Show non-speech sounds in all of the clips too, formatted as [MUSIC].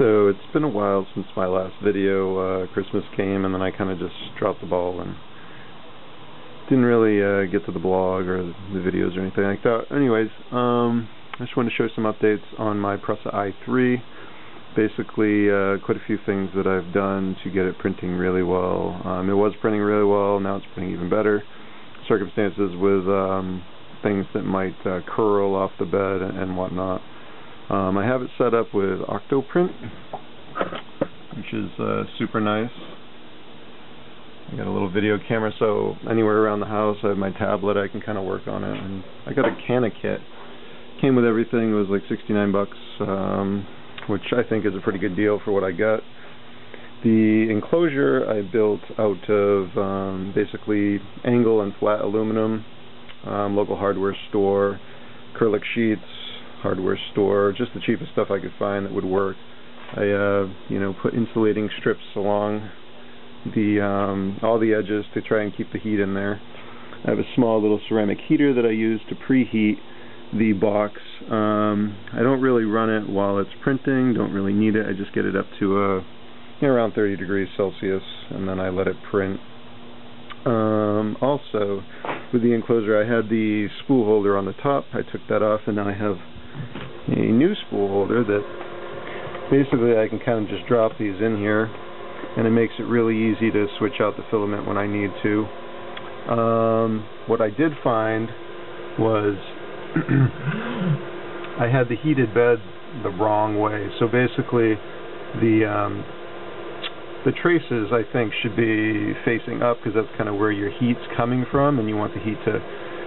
So it's been a while since my last video. Uh, Christmas came and then I kind of just dropped the ball and didn't really uh, get to the blog or the videos or anything like that. Anyways, um, I just wanted to show some updates on my Prusa i3. Basically, uh, quite a few things that I've done to get it printing really well. Um, it was printing really well, now it's printing even better. Circumstances with um, things that might uh, curl off the bed and whatnot. Um, I have it set up with Octoprint, which is uh, super nice. I got a little video camera, so anywhere around the house, I have my tablet, I can kind of work on it. And I got a CanaKit. Came with everything. It was like 69 bucks, um, which I think is a pretty good deal for what I got. The enclosure I built out of um, basically angle and flat aluminum, um, local hardware store, acrylic sheets, hardware store, just the cheapest stuff I could find that would work. I, uh, you know, put insulating strips along the um, all the edges to try and keep the heat in there. I have a small little ceramic heater that I use to preheat the box. Um, I don't really run it while it's printing, don't really need it. I just get it up to uh, you know, around 30 degrees Celsius and then I let it print. Um, also, with the enclosure, I had the spool holder on the top. I took that off and now I have a new spool holder that basically I can kind of just drop these in here and it makes it really easy to switch out the filament when I need to. Um, what I did find was [CLEARS THROAT] I had the heated bed the wrong way. So basically the um, the traces I think should be facing up because that's kind of where your heat's coming from and you want the heat to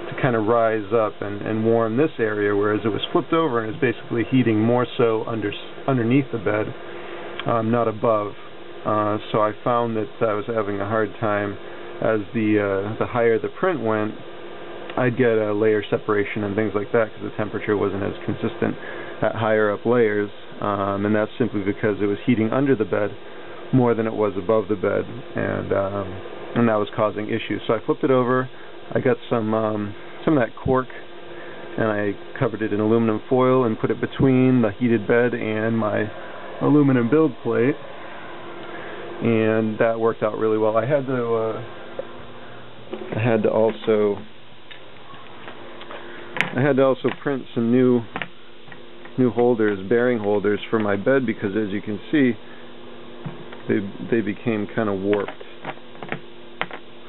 to kind of rise up and, and warm this area, whereas it was flipped over and is basically heating more so under underneath the bed, um, not above. Uh, so I found that I was having a hard time as the uh, the higher the print went, I'd get a layer separation and things like that because the temperature wasn't as consistent at higher up layers, um, and that's simply because it was heating under the bed more than it was above the bed, and um, and that was causing issues. So I flipped it over I got some um, some of that cork and I covered it in aluminum foil and put it between the heated bed and my aluminum build plate and that worked out really well. I had to uh, I had to also I had to also print some new new holders, bearing holders for my bed because as you can see they they became kind of warped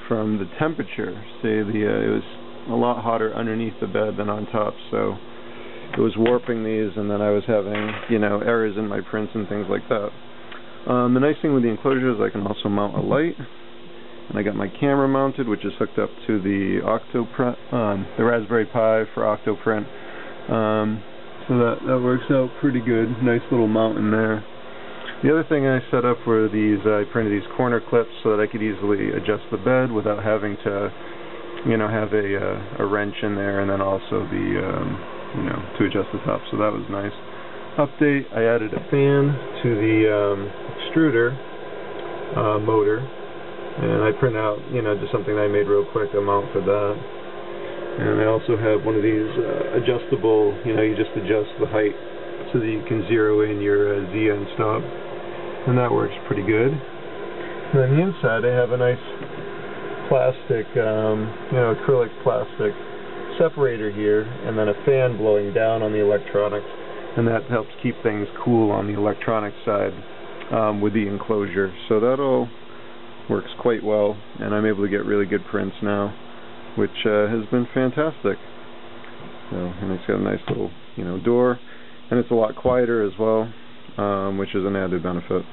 from the temperature. Say the uh, it was a lot hotter underneath the bed than on top, so it was warping these, and then I was having you know errors in my prints and things like that. Um, the nice thing with the enclosure is I can also mount a light, and I got my camera mounted, which is hooked up to the Octoprint, um, the Raspberry Pi for Octoprint. Um, so that that works out pretty good. Nice little mount in there. The other thing I set up were these, uh, I printed these corner clips so that I could easily adjust the bed without having to, you know, have a, uh, a wrench in there and then also the, um, you know, to adjust the top. So that was nice. Update, I added a fan to the um, extruder uh, motor and I print out, you know, just something I made real quick, a mount for that. And I also have one of these uh, adjustable, you know, you just adjust the height so that you can zero in your uh, Z end stop and that works pretty good. And on the inside I have a nice plastic, um, you know, acrylic plastic separator here, and then a fan blowing down on the electronics, and that helps keep things cool on the electronic side um, with the enclosure. So that all works quite well, and I'm able to get really good prints now, which uh, has been fantastic. So, and it's got a nice little, you know, door, and it's a lot quieter as well um, which is an added benefit.